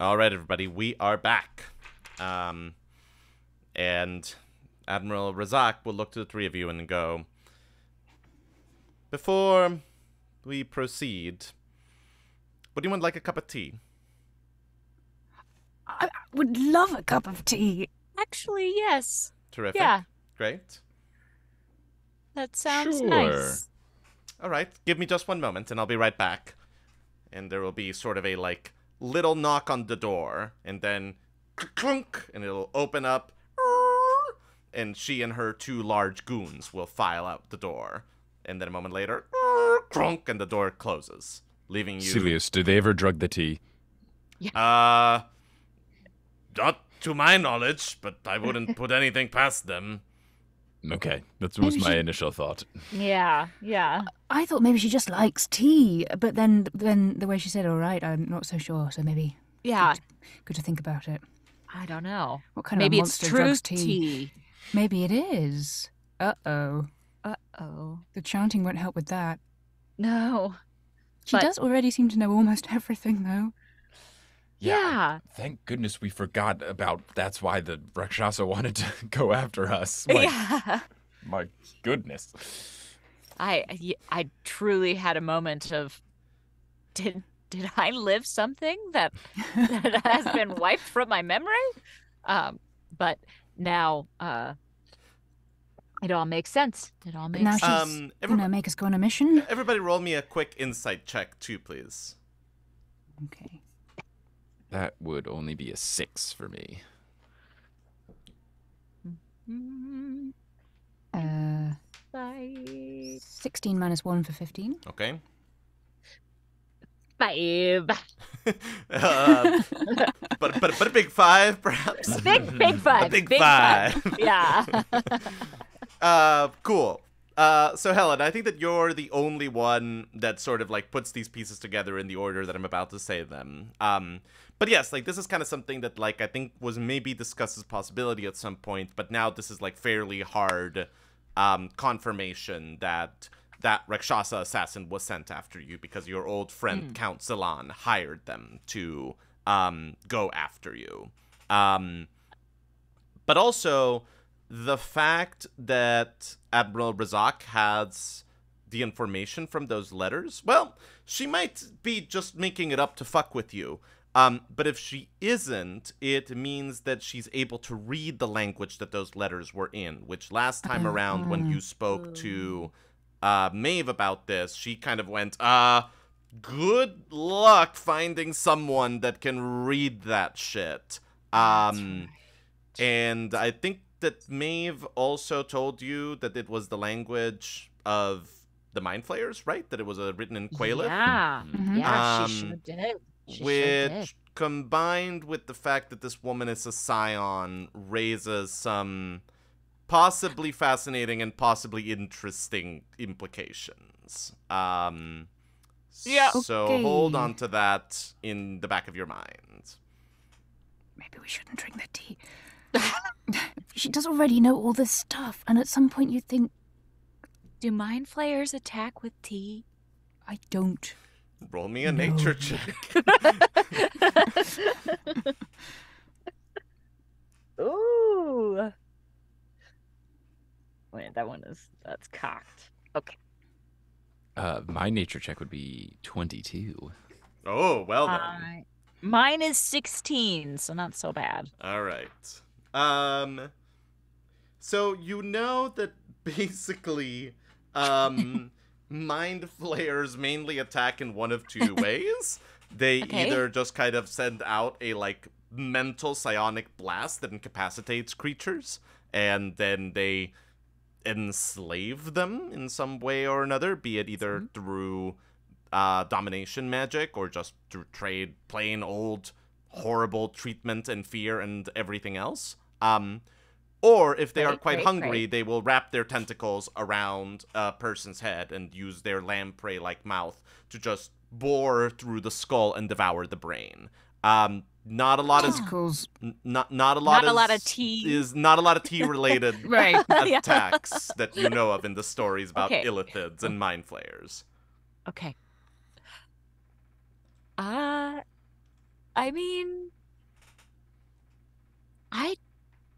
All right, everybody, we are back. Um, and Admiral Razac will look to the three of you and go, Before we proceed, would anyone like a cup of tea? I I would love a cup of tea. Actually, yes. Terrific. Yeah, Great. that sounds Sure. nice. All right, give me just one moment and I'll be right back. And there will be sort of a like little knock on the door and then clunk and it'll open up and she and her two large goons will file out the door. And then a moment later, clunk and the door closes, leaving you Celios, did they ever drug the tea? Yeah. Uh not to my knowledge, but I wouldn't put anything past them. Okay, that was Maybe my she- initial thought. Yeah, yeah. I thought maybe she just likes tea, but then then the way she said all right, I'm not so sure. So maybe Yeah, good to think about it. I don't know. What kind Maybe of it's monster drugs truth tea? tea. Maybe it is. Uh oh. Uh oh. The chanting won't help with that. No. She But- does already seem to know almost everything, though. Yeah. Thank goodness we forgot about. That's why the Rakshasa wanted to go after us. My, Yeah. my goodness. I I truly had a moment of did did I live something that that has been wiped from my memory? Um, but now uh, it all makes sense. It all But makes now sense. she's Um, gonna everybody, make us go on a mission. everybody roll me a quick insight check too, please. Okay. That would only be a six for me. Uh, Five. sixteen minus one for fifteen. Okay. Five. uh, but but but a big five, perhaps. Big big A five. big, big five. Yeah. uh, cool. Uh, so Helen, I think that you're the only one that sort of like puts these pieces together in the order that I'm about to say them. Um, but yes, like this is kind of something that like I think was maybe discussed as a possibility at some point, but now this is like fairly hard um, confirmation that that Rakshasa assassin was sent after you because your old friend Count Celan hired them to um, go after you. Um, but also the fact that Admiral Razac has the information from those letters, well, she might be just making it up to fuck with you. Um, but if she isn't, it means that she's able to read the language that those letters were in, which last time around when you spoke to uh, Maeve about this, she kind of went, uh, good luck finding someone that can read that shit. Um, and I think that Maeve also told you that it was the language of the Mind Flayers, right? That it was uh, written in Qualith? Yeah. Mhm. Yeah, Um, she sure did. She which sure combined with the fact that this woman is a scion raises some possibly fascinating and possibly interesting implications um Yeah. so hold on to that in the back of your mind Maybe we shouldn't drink the tea. she does already know all this stuff, and at some point you think, Do mind flayers attack with tea? I don't. Roll me a No. nature check Ooh. Wait, that one is that's cocked. Okay. Uh, my nature check would be 22. oh well then I- mine is 16, so not so bad. All right. Um so you know that basically um mind flayers mainly attack in one of two ways. They Okay. either just kind of send out a like mental psionic blast that incapacitates creatures and then they enslave them in some way or another, be it either through uh, domination magic or just through trade plain old horrible treatment and fear and everything else. Um, or if they are quite right, hungry, right. they will wrap their tentacles around a person's head and use their lamprey like mouth to just bore through the skull and devour the brain. Um, not a lot of Tentacles. n- not not a lot Not a of lot of tea. is not a lot of tea related Right. Yeah. attacks that you know of in the stories about Okay. illithids and mind flayers. Okay. Uh I mean, I,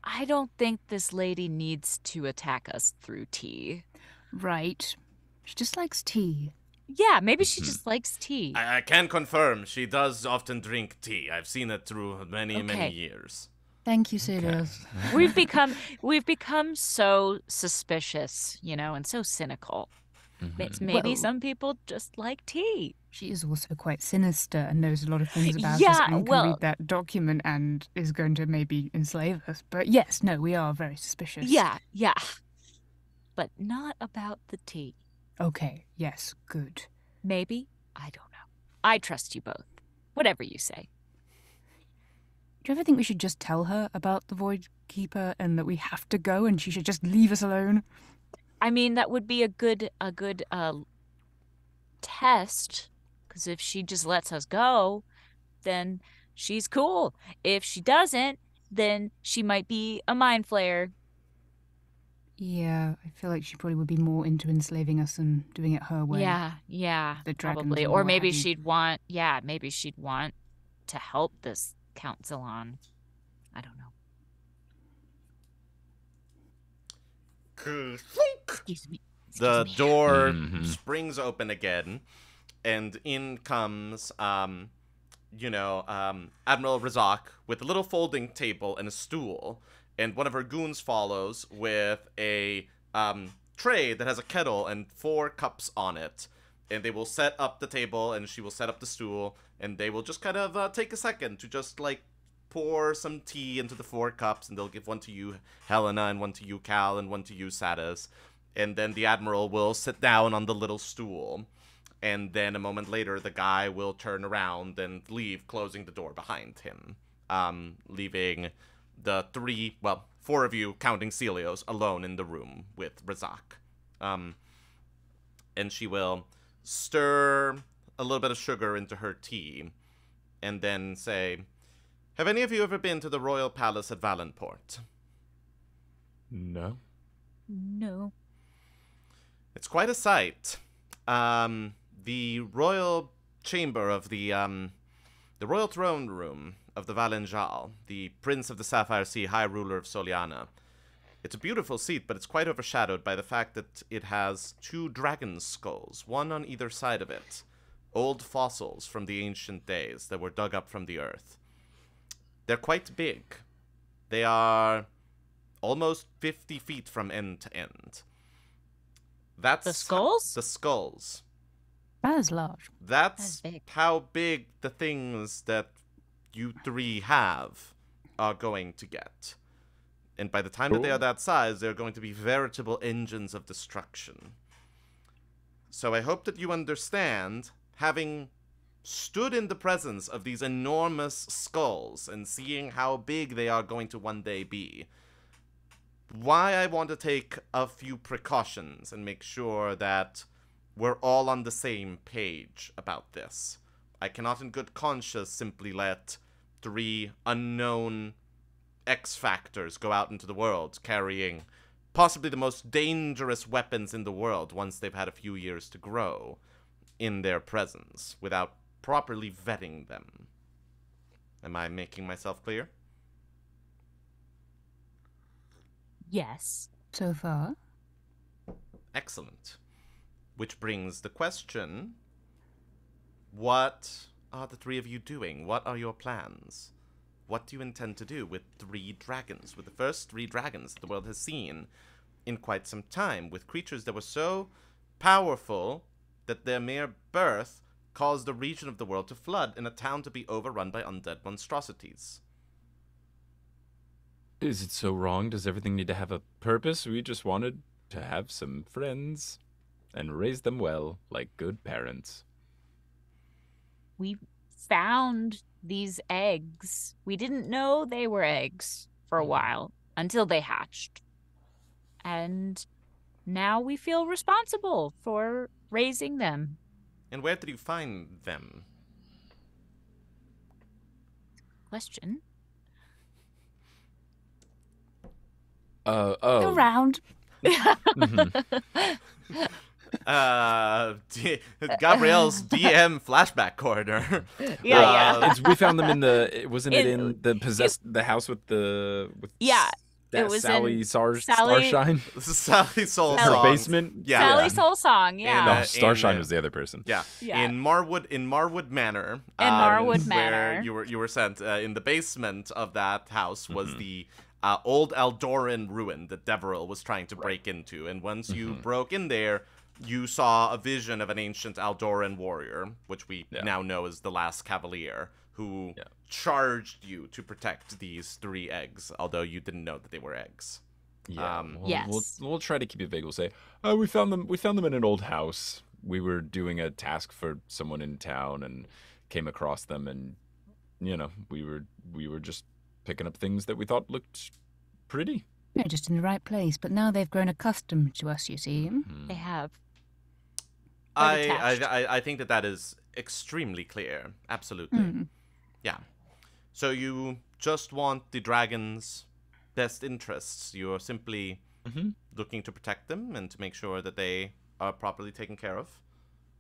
I don't think this lady needs to attack us through tea. Right. She just likes tea. Yeah, maybe she Mhm. just likes tea. I, I can confirm she does often drink tea. I've seen it through many, Okay. many years. Thank you, Sirius. we've become we've become so suspicious, you know, and so cynical. Mhm. It's maybe Well- some people just like tea. She is also quite sinister and knows a lot of things about us Yeah, and can well- read that document and is going to maybe enslave us. But yes, no, we are very suspicious. Yeah, yeah. But not about the tea. Okay, yes, good. Maybe? I don't know. I trust you both. Whatever you say. Do you ever think we should just tell her about the Void Keeper and that we have to go and she should just leave us alone? I mean, that would be a good a good uh test cuz if she just lets us go, then she's cool. If she doesn't, then she might be a mind flayer. Yeah, I feel like she probably would be more into enslaving us and doing it her way. Yeah, yeah, the probably. Or maybe have she'd want, yeah, maybe she'd want to help this Count Zilon. I don't know. Excuse me. The Excuse me. door Mhm. springs open again, and in comes, um, you know, um, Admiral Razac with a little folding table and a stool, and one of her goons follows with a um, tray that has a kettle and four cups on it. And they will set up the table, and she will set up the stool, and they will just kind of uh, take a second to just like pour some tea into the four cups, and they'll give one to you, Helena, and one to you, Kal, and one to you, Satus and then the admiral will sit down on the little stool and then a moment later the guy will turn around and leave closing the door behind him um, leaving the three well four of you counting celios alone in the room with razac um, and she will stir a little bit of sugar into her tea and then say have any of you ever been to the royal palace at valenport No. No. It's quite a sight. Um, the royal chamber of the um, the royal throne room of the Valenjal, the prince of the Sapphire Sea, high ruler of Soliana. It's a beautiful seat, but it's quite overshadowed by the fact that it has two dragon skulls, one on either side of it. Old fossils from the ancient days that were dug up from the earth. They're quite big. They are almost 50 feet from end to end. That's The skulls? The skulls. That is large. That's That's big. how big the things that you three have are going to get. And by the time that they are that size, they're going to be veritable engines of destruction. So I hope that you understand, having stood in the presence of these enormous skulls and seeing how big they are going to one day be, why I want to take a few precautions and make sure that we're all on the same page about this. I cannot, in good conscience, simply let three unknown X Factors go out into the world carrying possibly the most dangerous weapons in the world once they've had a few years to grow in their presence without properly vetting them. Am I making myself clear? Yes. So far. Excellent. Which brings the question What are the three of you doing? What are your plans? What do you intend to do with three dragons? With the first three dragons the world has seen in quite some time, with creatures that were so powerful that their mere birth caused a region of the world to flood and a town to be overrun by undead monstrosities. Is it so wrong? Does everything need to have a purpose? We just wanted to have some friends and raise them well, like good parents. We found these eggs. We didn't know they were eggs for a while until they hatched. And now we feel responsible for raising them. And where did you find them? Question. Uh oh. Around. Mhm. uh, D- Gabriel's DM flashback corner. Yeah, Uh, yeah. We found them in the. Wasn't it In- in the possessed the house with the with Yeah, that it was Sally in Star Sally- Starshine This is Sally Soul Sally- Song. her basement. Yeah. Sally yeah. Soul Song. Yeah. No, uh, Starshine in, uh, was the other person. Yeah. Yeah. In Marwood, in Marwood Manor. In um, Marwood where you were you were sent. Uh, in the basement of that house was Mhm. the uh, old Aldoran ruin that Deveril was trying to break into. And once you Mhm. broke in there, you saw a vision of an ancient Aldoran warrior, which we Yeah. now know is the last Cavalier, who Yeah. charged you to protect these three eggs, although you didn't know that they were eggs. Yeah. Um, we'll, Yes. We'll, we'll try to keep it vague. We'll say, oh, we found them. We found them in an old house. We were doing a task for someone in town and came across them, and you know, we were we were just picking up things that we thought looked pretty. Yeah, just in the right place. But now they've grown accustomed to us, you see. Hmm. They have. I, I I I think that that is extremely clear. Absolutely. Mm. Yeah. So you just want the dragon's best interests. You are simply Mhm. looking to protect them and to make sure that they are properly taken care of.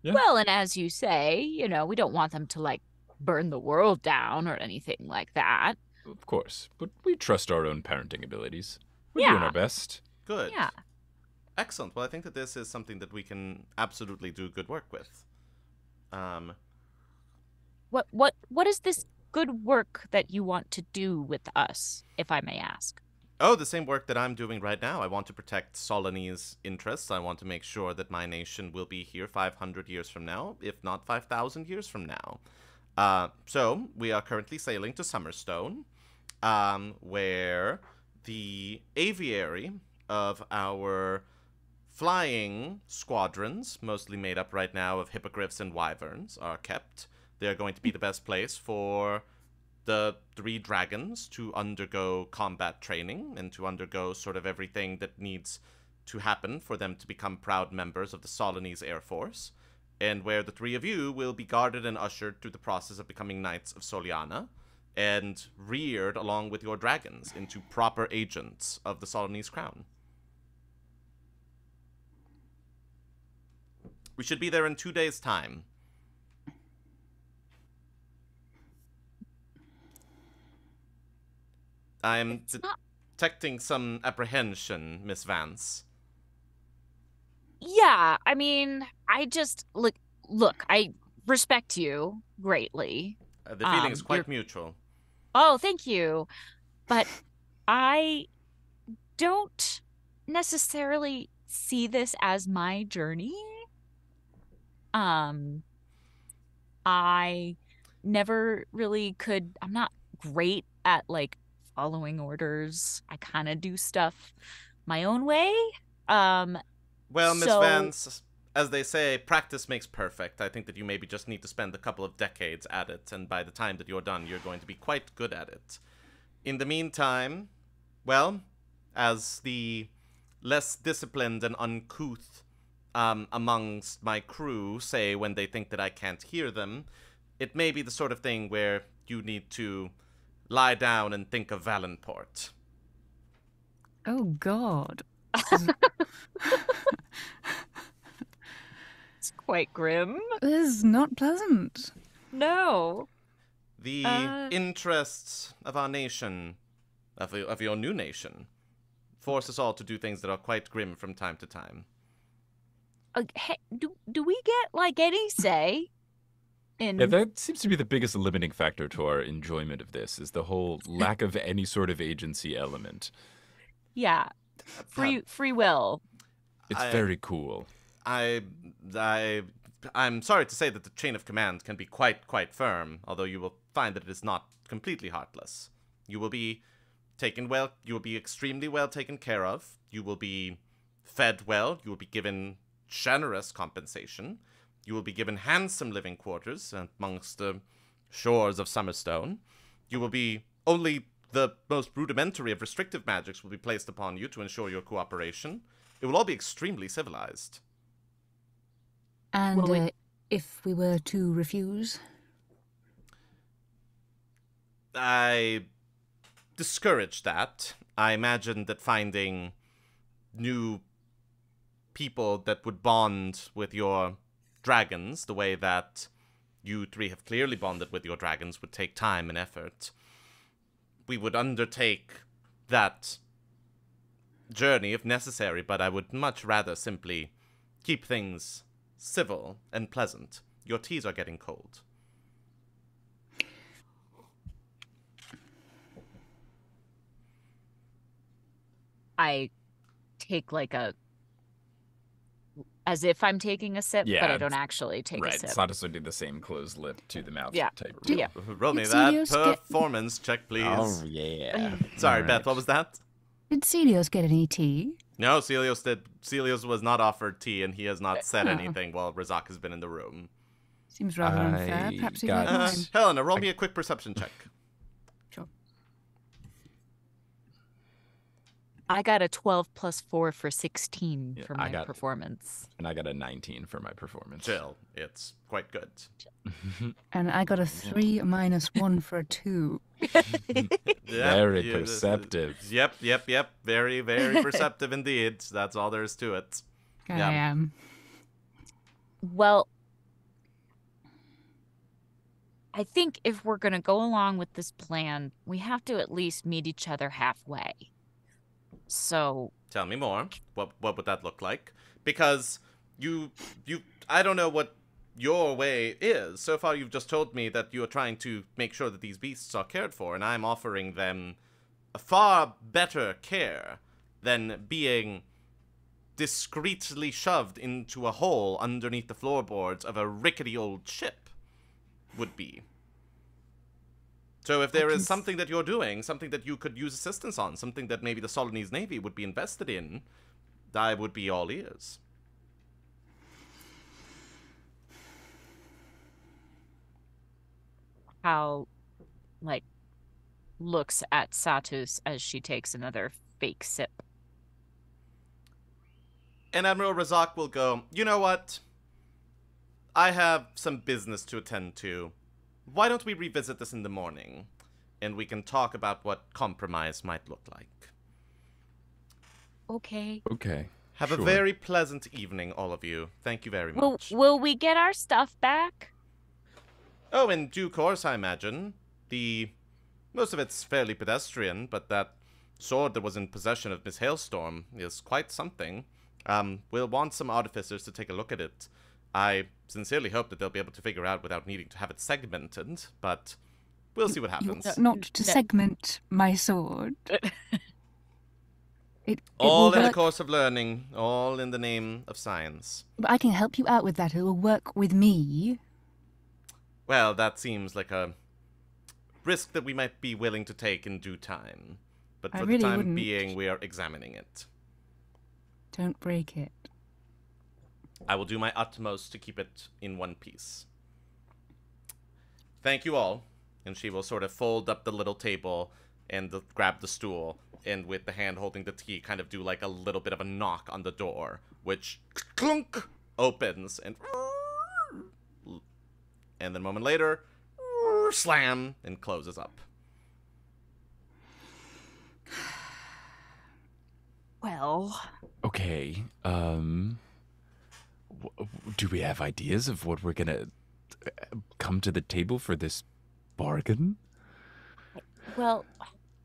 Yeah. Well, and as you say, you know, we don't want them to like burn the world down or anything like that. Of course, but we trust our own parenting abilities. We're doing our best. Good. Yeah. Excellent. Well, I think that this is something that we can absolutely do good work with. Um, What what what is this good work that you want to do with us, if I may ask? oh, the same work that I'm doing right now. I want to protect Solony's interests. I want to make sure that my nation will be here 500 years from now, if not 5,000 years from now. Uh, so, we are currently sailing to Summerstone, um, where the aviary of our flying squadrons, mostly made up right now of hippogriffs and wyverns, are kept. They are going to be the best place for the three dragons to undergo combat training and to undergo sort of everything that needs to happen for them to become proud members of the Solinese Air Force, and where the three of you will be guarded and ushered through the process of becoming Knights of Soliana and reared along with your dragons into proper agents of the Solinese crown. We should be there in two days' time. I'm not detecting some apprehension, Miss Vance. Yeah, I mean, I just look look, I respect you greatly. Uh, the feeling is Um, quite you're- mutual. Oh, thank you. But I don't necessarily see this as my journey. Um I never really could I'm not great at like following orders. I kind of do stuff my own way. Um Well, Miss so- Vance, as they say, practice makes perfect. I think that you maybe just need to spend a couple of decades at it, and by the time that you're done, you're going to be quite good at it. In the meantime, well, as the less disciplined and uncouth um, amongst my crew say when they think that I can't hear them, it may be the sort of thing where you need to lie down and think of Valenport. Oh, God. it's quite grim. This is not pleasant. No. the Uh, interests of our nation, of, of your new nation, force us all to do things that are quite grim from time to time. Uh, hey, do do we get like any say in Yeah, that seems to be the biggest limiting factor to our enjoyment of this is the whole lack of any sort of agency element. yeah free free will? It's I- very cool. I, I, I'm sorry to say that the chain of command can be quite, quite firm. Although you will find that it is not completely heartless. You will be taken well. You will be extremely well taken care of. You will be fed well. You will be given generous compensation. You will be given handsome living quarters amongst the shores of Summerstone. You will be only the most rudimentary of restrictive magics will be placed upon you to ensure your cooperation. It will all be extremely civilized. And Well, we- uh, if we were to refuse, I discourage that. I imagine that finding new people that would bond with your dragons the way that you three have clearly bonded with your dragons would take time and effort. We would undertake that journey if necessary, but I would much rather simply keep things civil and pleasant. Your teas are getting cold. I take like a as if I'm taking a sip, but I don't actually take right. a sip. It's not just do the same closed lip to the mouth Yeah. type. Did- yeah. Uh, roll me that get- performance check, please. Oh yeah. Sorry, All Beth, what was that? Did Celios get any tea? No, Celios did. Celios was not offered tea, and he has not said Oh. anything while Razac has been in the room. Seems rather unfair. I Perhaps he got- Uh. Helena, roll me a quick perception check. I got a 12 plus 4 for 16 Yeah, for I my got- performance. And I got a 19 for my performance. Chill. It's quite good. And I got a three minus one for a two. Yep, Very you- perceptive. Yep, yep, yep. Very, very perceptive indeed. That's all there is to it. I Yeah. am. Well, I think if we're going to go along with this plan, we have to at least meet each other halfway. So, Tell me more. What what would that look like? Because you you I don't know what your way is. So far you've just told me that you are trying to make sure that these beasts are cared for and I'm offering them a far better care than being discreetly shoved into a hole underneath the floorboards of a rickety old ship would be. So if there can is s- something that you're doing, something that you could use assistance on, something that maybe the Solinese Navy would be invested in, I would be all ears. how, like, looks at Satus as she takes another fake sip. And Admiral Razac will go, You know what? I have some business to attend to. Why don't we revisit this in the morning? And we can talk about what compromise might look like. Okay. Okay. Have a very pleasant evening, all of you. Thank you very Will, much. will we get our stuff back? Oh, in due course, I imagine. The most of it's fairly pedestrian, but that sword that was in possession of Miss Hailstorm is quite something. Um, we'll want some artificers to take a look at it. I sincerely hope that they'll be able to figure out without needing to have it segmented, but we'll see what You- happens. not to No. segment my sword. It, it all will in the course of learning, all in the name of science. but I can help you out with that. It will work with me. Well, that seems like a risk that we might be willing to take in due time. But for really the time wouldn't. being, we are examining it. Don't break it. I will do my utmost to keep it in one piece. Thank you all. And she will sort of fold up the little table and the, grab the stool, and with the hand holding the tea, kind of do like a little bit of a knock on the door, which clunk opens and and then a moment later slam and closes up. Well, Okay. Um. W- w- Do we have ideas of what we're gonna uh, come to the table for this bargain? well,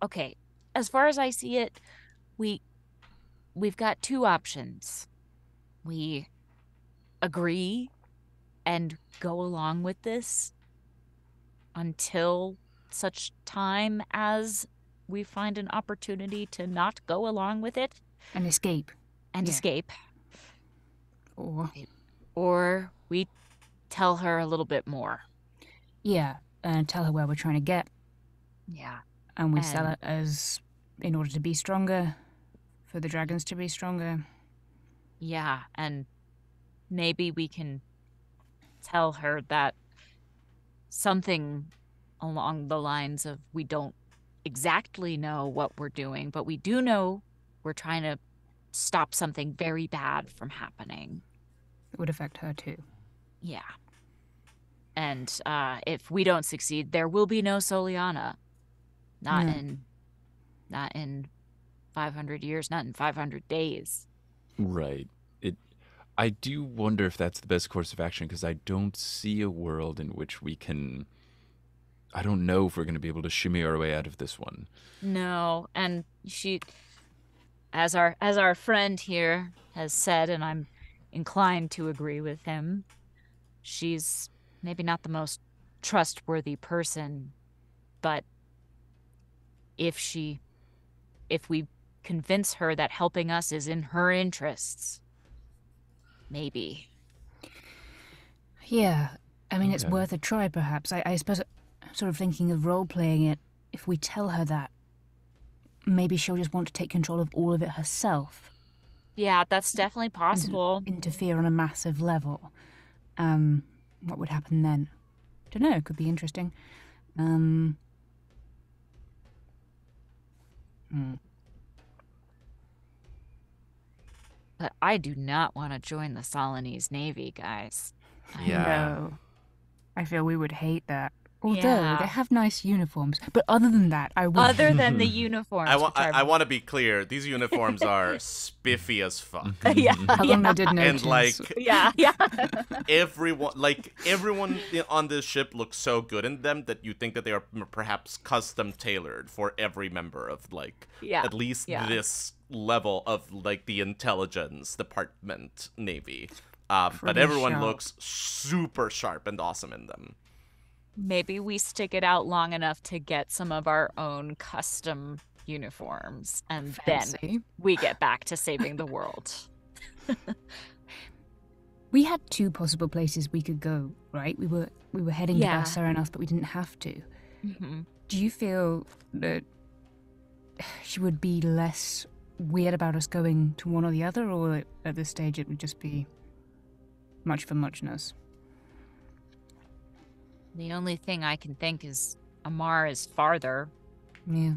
okay. As far as I see it, we we've got two options. We agree and go along with this until such time as we find an opportunity to not go along with it And escape. and Yeah. escape, Or, or we tell her a little bit more. yeah, and tell her where we're trying to get. Yeah. And we sell it as in order to be stronger, for the dragons to be stronger. Yeah, and maybe we can tell her that something along the lines of we don't exactly know what we're doing, but we do know we're trying to stop something very bad from happening. It would affect her too. Yeah. And uh, if we don't succeed, there will be no Soliana. Not Yeah. in not in 500 years, not in 500 days. Right. It I do wonder if that's the best course of action because I don't see a world in which we can. I don't know if we're going to be able to shimmy our way out of this one. No, and she as our as our friend here has said and I'm inclined to agree with him. She's maybe not the most trustworthy person, but if she if we convince her that helping us is in her interests, maybe. Yeah, I mean, it's worth a try, perhaps. I, I suppose, sort of thinking of role playing it, if we tell her that, maybe she'll just want to take control of all of it herself, Yeah, that's definitely possible. interfere on a massive level. Um, what would happen then? Don't know. Could be interesting. Um, hmm. But I do not want to join the Solinese Navy, guys. Yeah. No. I feel we would hate that. Although Yeah. they have nice uniforms, but other than that, I would. Other than the uniforms. I want. which I, I want to be clear. These uniforms are spiffy as fuck. yeah, yeah, I did notice. And like yeah, yeah. everyone, like everyone on this ship looks so good in them that you think that they are perhaps custom tailored for every member of like Yeah, at least yeah. this level of like the intelligence department navy. Um, but everyone sharp. looks super sharp and awesome in them. Maybe we stick it out long enough to get some of our own custom uniforms, and then we get back to saving the world. We had two possible places we could go, right? We were we were heading Yeah. to Basaranos, but we didn't have to. hmm Do you feel that she would be less weird about us going to one or the other, or at this stage it would just be much for muchness? The only thing I can think is Amar is farther, Yeah.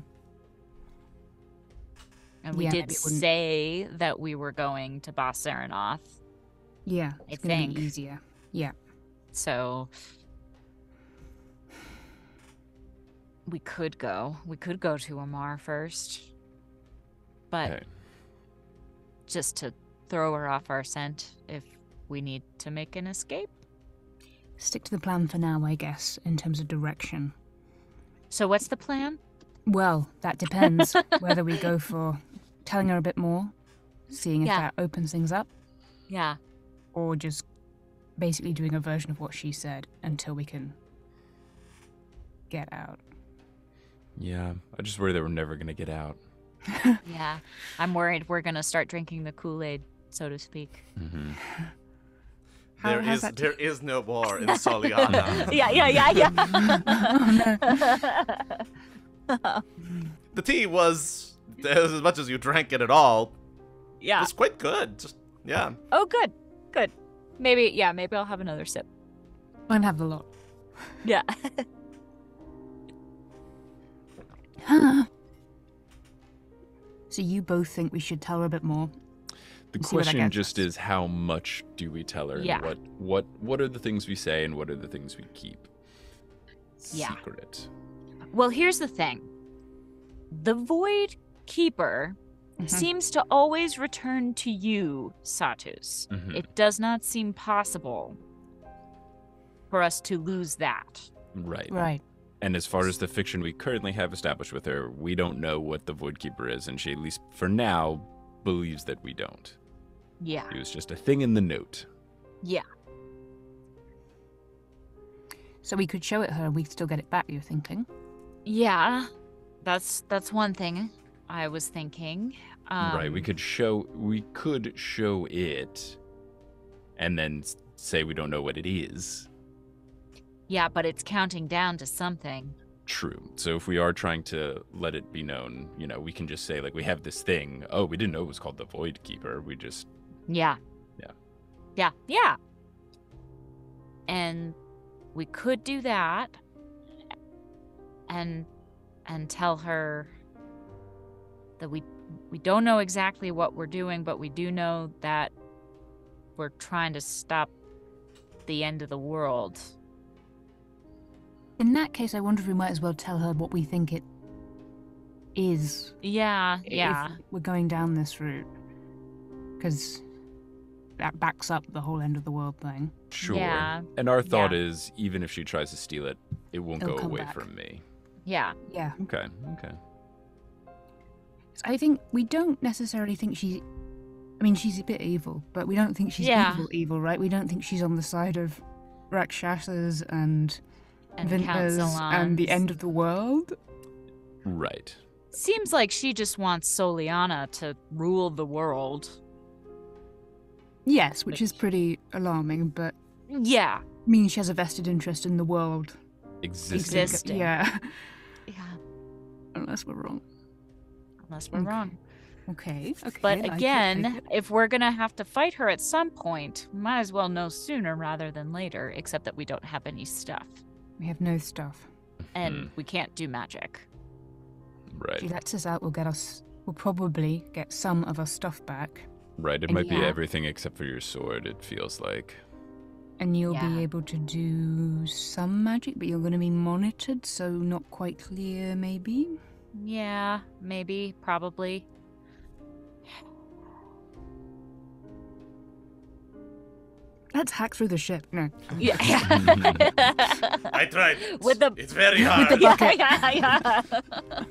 and we Yeah, did maybe it wouldn't- say that we were going to Bas Saranoth. Yeah. It's gonna think. be easier. Yeah. So we could go. We could go to Amar first. But Okay. just to throw her off our scent if we need to make an escape. Stick to the plan for now, I guess, in terms of direction. So what's the plan? Well, that depends whether we go for telling her a bit more, seeing if Yeah. that opens things up, Yeah. or just basically doing a version of what she said until we can get out. Yeah, I just worry that we're never gonna get out. Yeah. I'm worried we're going to start drinking the Kool-Aid, so to speak. hmm How- there how's is that there is no war in Soliana. yeah, yeah, yeah, yeah. the tea was as much as you drank it at all. yeah. It's quite good. Just yeah. Oh, good. Good. Maybe, yeah, maybe I'll have another sip. I'd have the lot. Yeah. so you both think we should tell her a bit more? The See what question just first. is how much do we tell her? and Yeah. What what what are the things we say and what are the things we keep Yeah. secret? Well, here's the thing the Void Keeper Mhm. seems to always return to you, Satus. Mhm. It does not seem possible for us to lose that. Right. Right. And as far as the fiction we currently have established with her, we don't know what the Void Keeper is, and she at least for now believes that we don't. Yeah. It was just a thing in the note. Yeah. So we could show it her and we'd still get it back, you're thinking? Yeah. That's that's one thing I was thinking. Um, right. We could show we could show it and then say we don't know what it is. Yeah, but it's counting down to something. True. So if we are trying to let it be known, you know, we can just say like we have this thing. Oh, we didn't know it was called the Void Keeper. We just Yeah. Yeah. Yeah. Yeah. And we could do that and and tell her that we we don't know exactly what we're doing, but we do know that we're trying to stop the end of the world. In that case, I wonder if we might as well tell her what we think it is. Yeah, if yeah. we're going down this route. Because that backs up the whole end of the world thing. Sure. Yeah. And our thought Yeah. is, even if she tries to steal it, it won't It'll go away back. from me. Yeah. Yeah. Okay. Okay. I think we don't necessarily think she. I mean, she's a bit evil, but we don't think she's Yeah. evil, evil, right? We don't think she's on the side of Rakshasas and, And Vintners and the end of the world. Right. Seems like she just wants Soliana to rule the world. Yes, which is pretty alarming, but Yeah. means she has a vested interest in the world. Existing. Existing. Yeah, Yeah. unless we're wrong. Unless we're Okay. wrong. Okay. Okay. But like it, like again, it. if we're gonna have to fight her at some point, we might as well know sooner rather than later, except that we don't have any stuff. We have no stuff. And Hmm. we can't do magic. Right. If she lets us out, we'll get us. We'll probably get some of our stuff back, Right. It And might be everything except for your sword. It feels like. and you'll Yeah. be able to do some magic, but you're going to be monitored, so not quite clear, maybe. Yeah, maybe, probably. Let's hack through the ship. No. Yeah. I tried. With the It's very With hard. the yeah, bucket. yeah, yeah.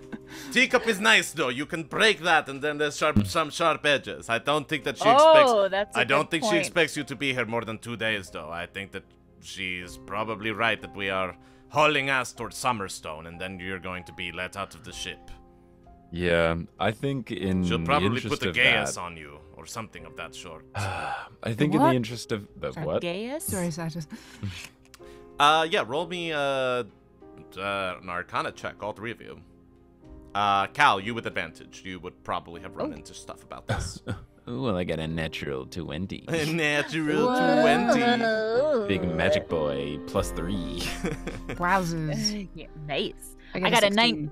Teacup is nice though. You can break that, and then there's sharp, some sharp edges. I don't think that she oh, expects. oh, that's. I I don't think she expects you to be here more than two days, though. I think that she's probably right that we are hauling ass towards Summerstone, and then you're going to be let out of the ship. Yeah. I think in She'll probably interest put the of geas that, on you, or something of that sort. I think in the interest of the Sorry. what? Geas? Sorry, Satus. Uh, yeah, roll me uh, uh, an Arcana check, all three of you. Uh, Kal, you with advantage. You would probably have run into stuff about this. Well, I got a natural twenty. Natural 20. Big magic boy plus three. Wowzers. Yeah, nice. I, I got a nine- 16.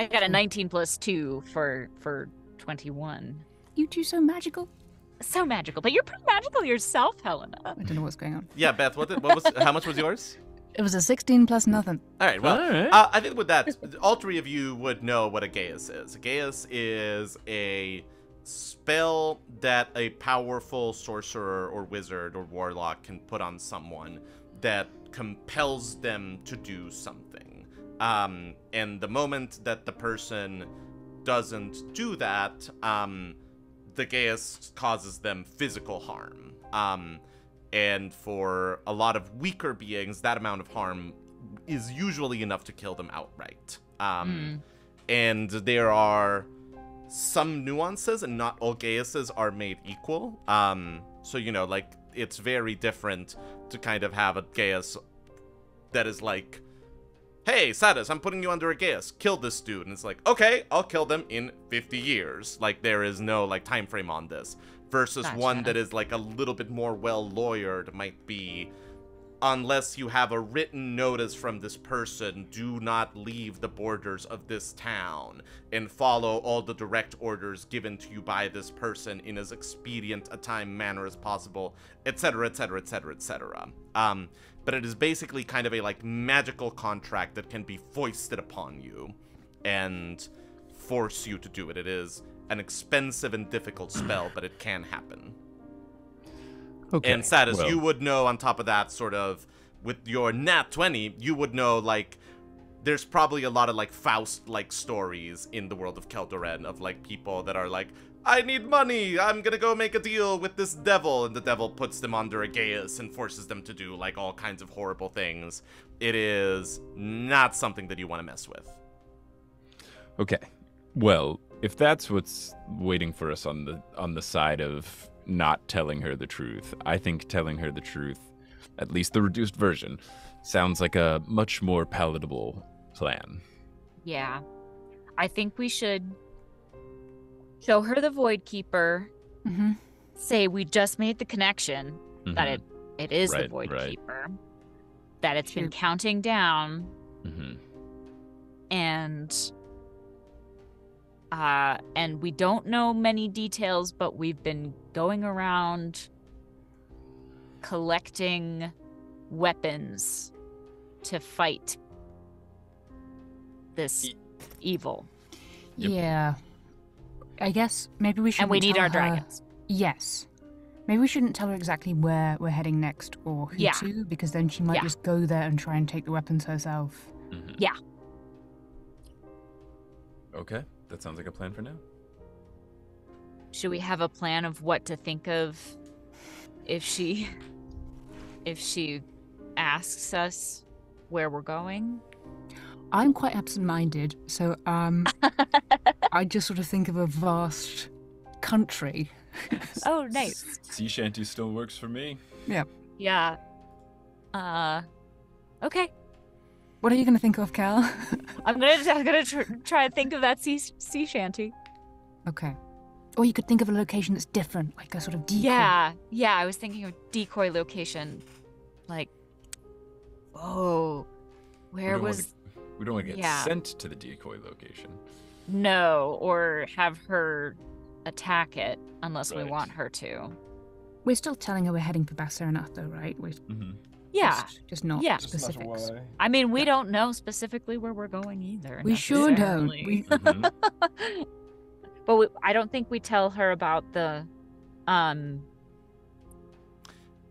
I got a 19 plus 2 for for 21. You two so magical. So magical, but you're pretty magical yourself, Helena. I don't know what's going on. yeah, Beth, what, did, what was, how much was yours? It was a 16 plus nothing. All right. Well, All right. Uh, I think with that, all three of you would know what a Geas is. A Geas is a spell that a powerful sorcerer or wizard or warlock can put on someone that compels them to do something. Um, and the moment that the person doesn't do that, um, the Geas causes them physical harm. Um, and for a lot of weaker beings, that amount of harm is usually enough to kill them outright. Um, And there are some nuances, and not all Geases are made equal. Um, so, you know, like, it's very different to kind of have a Geas that is like, hey, Satus, I'm putting you under a Geas. Kill this dude. And it's like, okay, I'll kill them in 50 years. Like, there is no, like, time frame on this. Versus one that is, like, a little bit more well lawyered might be, unless you have a written notice from this person, do not leave the borders of this town and follow all the direct orders given to you by this person in as expedient a time manner as possible, etc., etc., etc., etc. Um, but it is basically kind of a like magical contract that can be foisted upon you and force you to do it. It is an expensive and difficult spell, but it can happen. Okay. And Satus, well, you would know on top of that, sort of, with your nat 20, you would know, like, there's probably a lot of, like, Faust like stories in the world of Keldoren of, like, people that are like, I need money, I'm gonna go make a deal with this devil. And the devil puts them under a Geas and forces them to do, like, all kinds of horrible things. It is not something that you want to mess with. Okay. Well, if that's what's waiting for us on the on the side of not telling her the truth, I think telling her the truth, at least the reduced version, sounds like a much more palatable plan. Yeah. I think we should show her the Void Keeper, Mm-hmm. say we just made the connection, that Mhm, it it is the Void right. Keeper, that it's been counting down, mhm. and uh and we don't know many details but we've been going around collecting weapons to fight this E- evil Yep. Yeah. I guess maybe we should. and we need our tell her- dragons Yes. Maybe we shouldn't tell her exactly where we're heading next or who Yeah. to, because then she might Yeah. just go there and try and take the weapons herself. Mhm. Yeah. Okay, that sounds like a plan for now. Should we have a plan of what to think of if she if she asks us where we're going? I'm quite absent-minded, so um, I just sort of think of a vast country. Oh, nice. Sea shanty still works for me. Yeah. Uh okay. What are you going to think of, Kal? I'm gonna I'm gonna tr- try to think of that sea sea shanty. okay. Or you could think of a location that's different, like a sort of decoy. Yeah, yeah. I was thinking of decoy location, like. Oh, where don't wanna- was We don't want to get Yeah. sent to the decoy location. no, or have her attack it unless we want her to. We're still telling her we're heading for Bassarenath, though, right? We're Mm-hmm. Yeah, just, just not Yeah. Just not specifics. why. I mean we Yeah. don't know specifically where we're going either. We sure don't. We- Mm-hmm. but we, I don't think we tell her about the, um.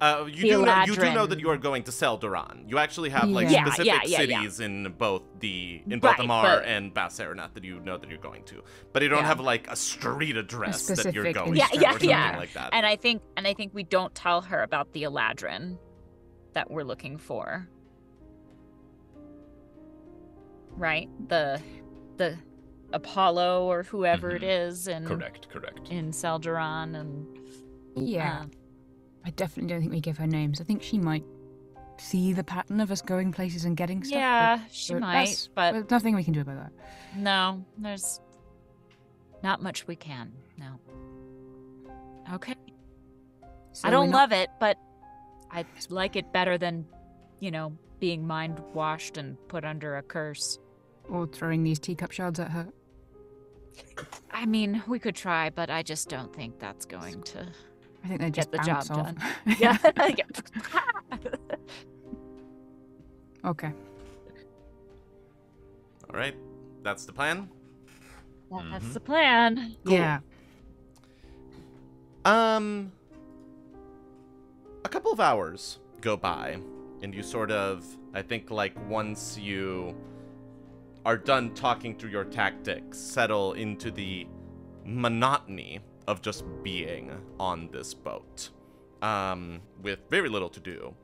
Uh, you do know, you do know that you are going to Selduran. You actually have like Yeah. Yeah, specific yeah, yeah, yeah. cities in both the in both Right, Amar but- and Bassarenath that you know that you're going to, but you don't Yeah. have like a street address that you're going Yeah, to yeah, or something yeah. like that. And I think and I think we don't tell her about the Eladrin that we're looking for. Right? The the Apollo or whoever it Mhm. is in Correct, correct. in Selduran and Yeah. um, I definitely don't think we give her names. I think she might see the pattern of us going places and getting stuff. yeah, she might, but There's nothing we can do about that. no, there's not much we can. No. Okay. So I don't not- love it, but I like it better than, you know, being mind washed and put under a curse. Or throwing these teacup shards at her. I mean, we could try, but I just don't think that's going to. I think they just get the job off. done. Yeah. okay. All right, that's the plan. That's Mhm. the plan. Cool. Yeah. Um, a couple of hours go by, and you sort of, I think, like once you are done talking through your tactics, settle into the monotony of just being on this boat, um, with very little to do.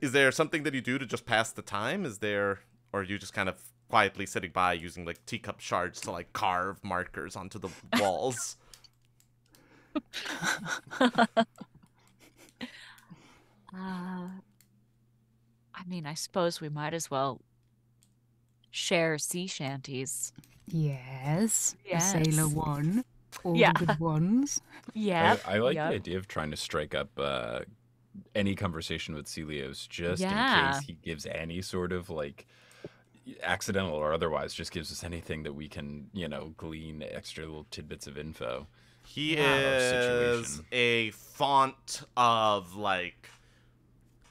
Is there something that you do to just pass the time? Is there, or are you just kind of quietly sitting by using like teacup shards to like carve markers onto the walls? Uh, I mean, I suppose we might as well share sea shanties. Yes. A sailor one. All Yeah. the good ones. Yeah. I, I like yep. the idea of trying to strike up uh, any conversation with Celios just in case he gives any sort of like accidental or otherwise just gives us anything that we can, you know, glean extra little tidbits of info. He is a font of like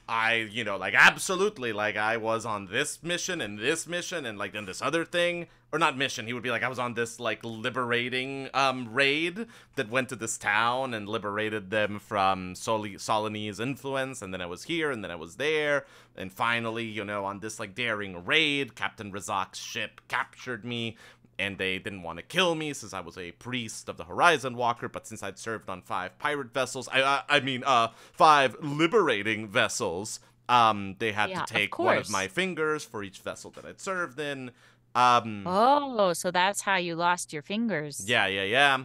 I, you know, like absolutely like I was on this mission and this mission and like then this other thing or not mission. He would be like I was on this like liberating um raid that went to this town and liberated them from Soli- Solinese influence and then I was here and then I was there and finally, you know, on this like daring raid, Captain Razac's ship captured me and they didn't want to kill me since I was a priest of the Horizon Walker. But since I'd served on five pirate vessels, I I, I mean uh five liberating vessels, um they had Yeah, to take one of my fingers for each vessel that I'd served in. Um Oh, so that's how you lost your fingers. yeah yeah yeah.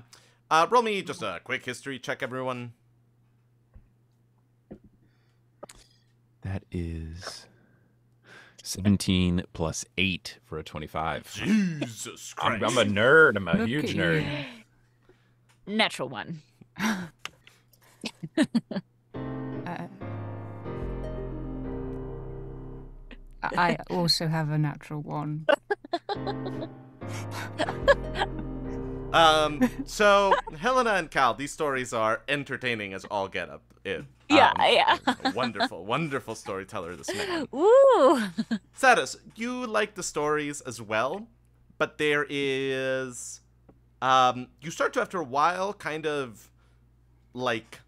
Uh, roll me just a quick history check, everyone. That is 17 plus 8 for a 25. Jesus I'm, Christ! I'm a nerd. I'm a Look huge nerd. you. Natural one. Uh, I I also have a natural one. Um, so Helena and Kal, these stories are entertaining as all get up. It, Yeah, um, yeah. wonderful, wonderful storyteller, this man. Ooh. Satus, you like the stories as well, but there is, um, you start to after a while kind of like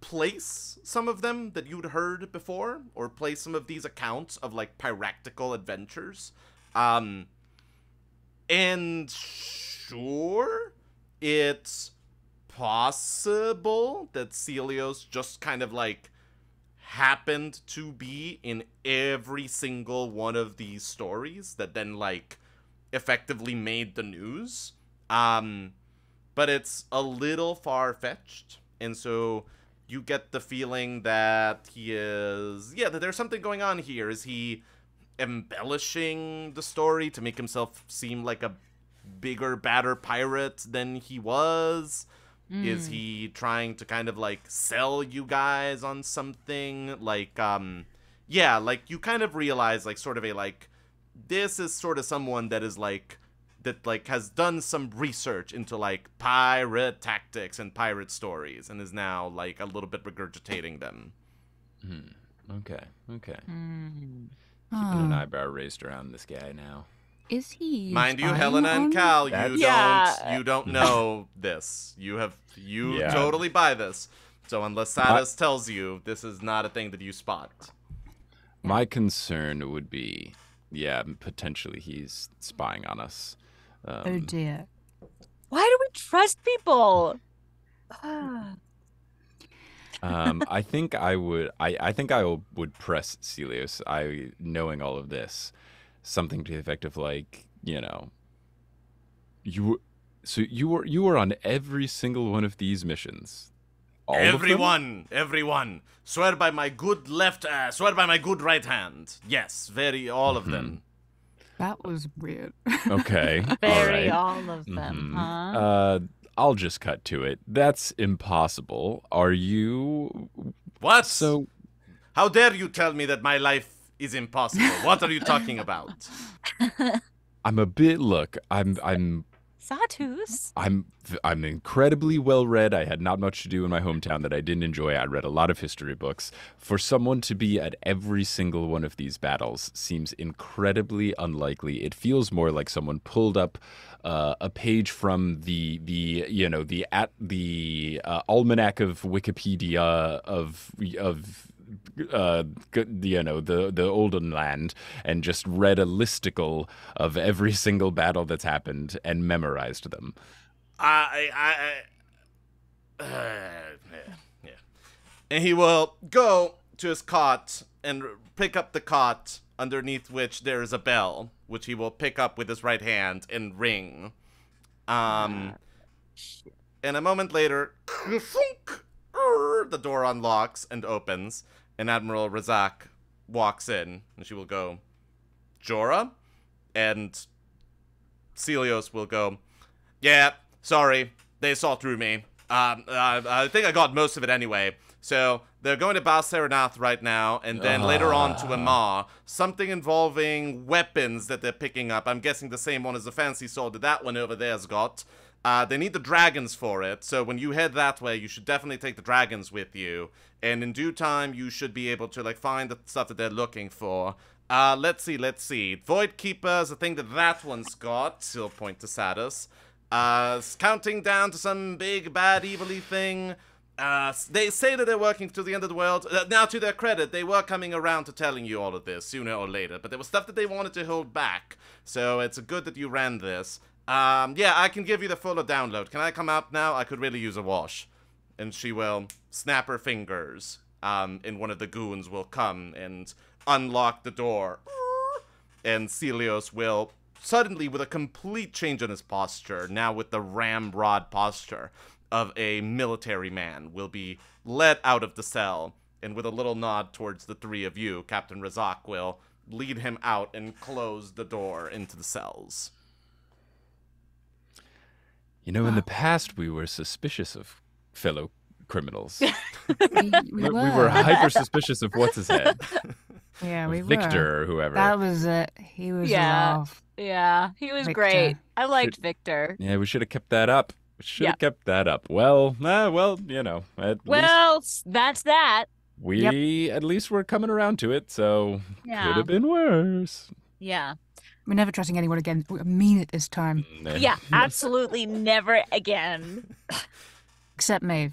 place some of them that you'd heard before, or place some of these accounts of like piractical adventures. Um, and sure, it's possible that Celios just kind of like happened to be in every single one of these stories that then like effectively made the news. Um, but it's a little far fetched, and so you get the feeling that he is yeah that there's something going on here. Is he embellishing the story to make himself seem like a bigger, badder pirate than he was? Is Mm. he trying to kind of like sell you guys on something? Like, um, yeah, like you kind of realize, like, sort of a like, this is sort of someone that is like, that like has done some research into like pirate tactics and pirate stories and is now like a little bit regurgitating them. Hmm. Okay. Okay. Mm. Keeping an Oh. eyebrow raised around this guy now. Is he? Mind you, spying Helena and Kal, you That's- don't you don't know this. You have you Yeah. totally buy this. So unless Satus tells you, this is not a thing that you spot. My concern would be, yeah, potentially he's spying on us. Um, Oh dear. Why do we trust people? Um, I think I would. I, I think I would press Celios. I knowing all of this, something to the effect of like, you know, you. were- So you were you were on every single one of these missions. All of them? everyone, everyone, swear by my good left, uh, swear by my good right hand. Yes, very all of them. That was weird. Okay. all Very right. all of them, Mhm. huh? Uh, I'll just cut to it. That's impossible. Are you What? so? How dare you tell me that my life is impossible? what are you talking about? I'm a bit. Look, I'm. I'm. Satus. I'm. I'm incredibly well read. I had not much to do in my hometown that I didn't enjoy. I read a lot of history books. For someone to be at every single one of these battles seems incredibly unlikely. It feels more like someone pulled up uh, a page from the the you know the at the uh, almanac of Wikipedia of of uh you know the the olden land and just read a listicle of every single battle that's happened and memorized them I, I, I uh, yeah, yeah. And he will go to his cot and pick up the cot underneath which there is a bell, which he will pick up with his right hand and ring. Um, and a moment later, er, the door unlocks and opens, and Admiral Razac walks in, and she will go, Jorah? And Celios will go, yeah, sorry, they saw through me. Um, uh, I think I got most of it anyway. So they're going to Saranath right now, and then later on to Amar. Something involving weapons that they're picking up. I'm guessing the same one as the fancy sword that that one over there's got. Uh, they need the dragons for it, so when you head that way, you should definitely take the dragons with you. And in due time, you should be able to like find the stuff that they're looking for. Uh, let's see, let's see. Void Keeper is a thing that that one's got. He'll point to Satus. Uh, counting down to some big bad evilly thing. Uh, they say that they're working to the end of the world. Uh, now, to their credit, they were coming around to telling you all of this sooner or later, but there was stuff that they wanted to hold back. So it's good that you ran this. Um, yeah, I can give you the fuller download. Can I come out now? I could really use a wash. And she will snap her fingers. Um, and one of the goons will come and unlock the door. And Celios will suddenly, with a complete change in his posture, now with the ramrod posture of a military man, will be led out of the cell. And with a little nod towards the three of you, Captain Razac will lead him out and close the door into the cells. You know in the past we were suspicious of fellow criminals we, we we, we were. were hyper suspicious of what's his head yeah, we were. victor or whoever That was it. He was Yeah. a. Yeah, he was Victor. great. I liked Victor. yeah we should have kept that up we should have Yeah. kept that up well uh, well you know at least Well, s- that's that. we at least were coming around to it so could have been worse Yeah. We're never trusting anyone again. I mean it this time. Yeah, absolutely never again. Except Maeve.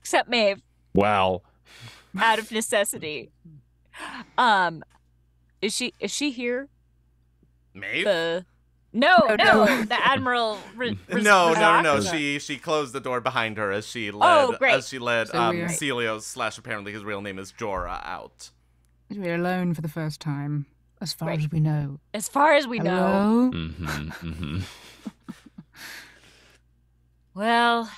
Except Maeve. Well, out of necessity. Um, is she is she here? Maeve? The no, No, no, no. the admiral. Re- no, Res- no, no, no. Razac? She she closed the door behind her as she led Oh, great. as she led So um we're- slash apparently his real name is Jora out. We're alone for the first time, as far Right. as we know. As far as we know. Hello? hmm hmm Well,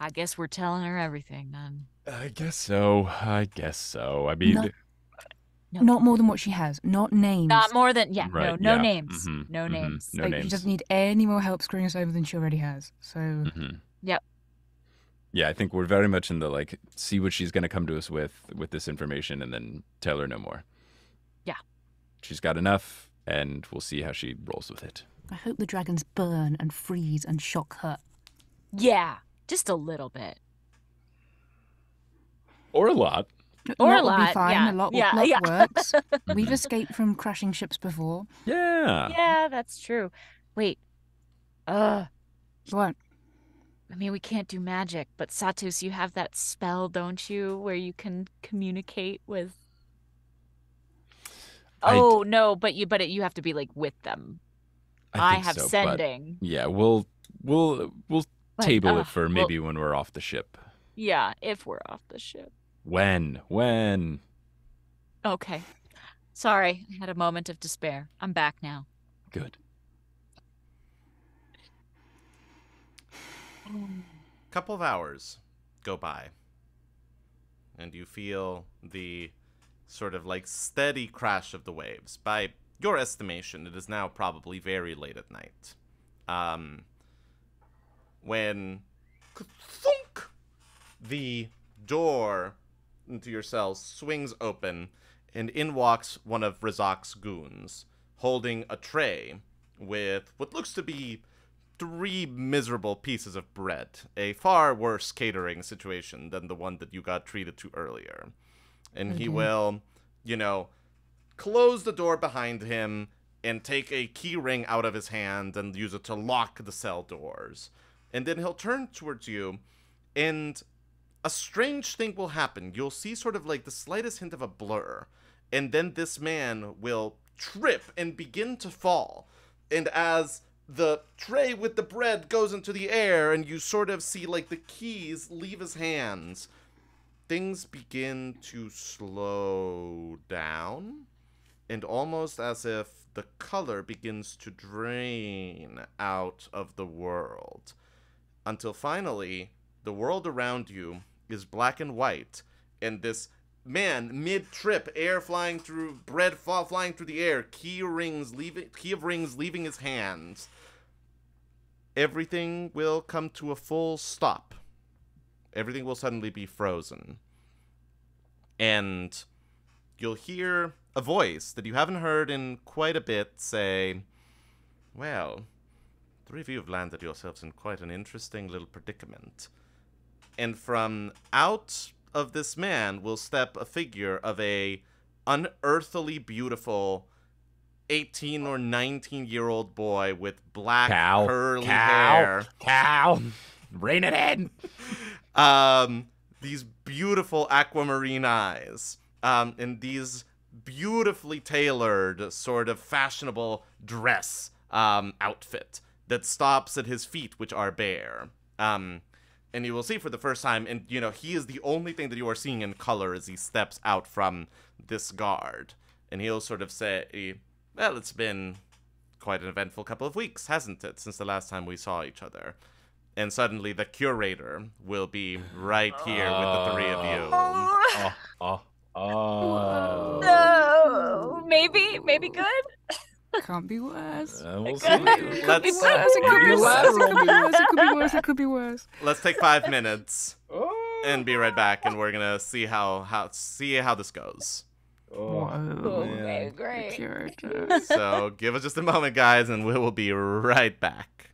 I guess we're telling her everything then. I guess so. I guess so. I mean, Not- No. Not more than what she has. Not names. Not more than yeah, Right, no, no yeah, names, mhm, no mhm, names. no Like, names. She doesn't need any more help screwing us over than she already has. So. Yep. Yeah, I think we're very much in the like see what she's gonna come to us with with this information and then tell her no more. Yeah. She's got enough and we'll see how she rolls with it. I hope the dragons burn and freeze and shock her. Yeah, just a little bit. Or a lot. Or lot a will be lot, fine. yeah, A lot, yeah, lot yeah. works. We've escaped from crashing ships before. Yeah. yeah, that's true. Wait. Uh, What? I mean, we can't do magic, but Satus, you have that spell, don't you, where you can communicate with? I d- Oh no, but you but it, you have to be like with them. I, think have so, but sending. Yeah, we'll we'll we'll But, table uh, it for well- maybe when we're off the ship. Yeah, if we're off the ship. When? When? Okay. Sorry, I had a moment of despair. I'm back now. Good. couple of hours go by and you feel the sort of like steady crash of the waves by your estimation it is now probably very late at night um when thunk, the door into your cell swings open and in walks one of Razac's goons holding a tray with what looks to be three miserable pieces of bread. A far worse catering situation than the one that you got treated to earlier. And he Mhm. will, you know, close the door behind him and take a key ring out of his hand and use it to lock the cell doors. And then he'll turn towards you and a strange thing will happen. You'll see sort of like the slightest hint of a blur. And then this man will trip and begin to fall. And as the tray with the bread goes into the air and you sort of see like the keys leave his hands, things begin to slow down. And almost as if the color begins to drain out of the world. Until finally, the world around you is black and white, and this man mid trip, air flying through, bread fall, flying through the air, key rings leaving, key of rings leaving his hands. Everything will come to a full stop. Everything will suddenly be frozen, and you'll hear a voice that you haven't heard in quite a bit say, "Well." Three of you have landed yourselves in quite an interesting little predicament. And from out of this man will step a figure of a unearthly beautiful 18 or 19 year old boy with black Cow. curly Cow. hair. Cow. Rein it in. Um, these beautiful aquamarine eyes. Um, and these beautifully tailored, sort of fashionable dress um, outfit that stops at his feet, which are bare. Um, and you will see for the first time, and you know, he is the only thing that you are seeing in color as he steps out from this guard. And he'll sort of say, Well, it's been quite an eventful couple of weeks, hasn't it, since the last time we saw each other? And suddenly the curator will be right here with the three of you. Oh, oh, oh. No, maybe, maybe good. Can't be worse. Uh, we'll see. Could be It could be Let's- worse. It could be worse. It could be worse. It could be worse. It could be worse. Let's take five minutes Oh. and be right back, and we're gonna see how how see how this goes. Oh, Whoa. Okay, man. great. Curator. So give us just a moment, guys, and we will be right back.